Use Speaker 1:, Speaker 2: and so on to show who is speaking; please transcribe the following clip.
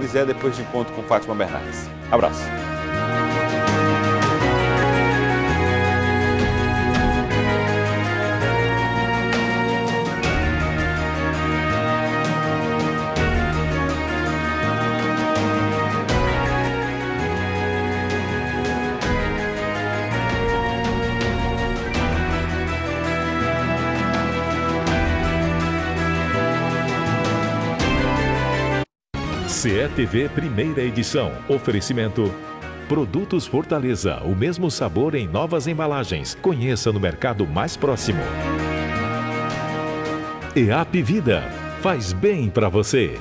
Speaker 1: dizer depois de encontro com Fátima Bernardes. Abraço.
Speaker 2: CETV Primeira Edição. Oferecimento. Produtos Fortaleza, o mesmo sabor em novas embalagens. Conheça no mercado mais próximo. EAP Vida, faz bem para você.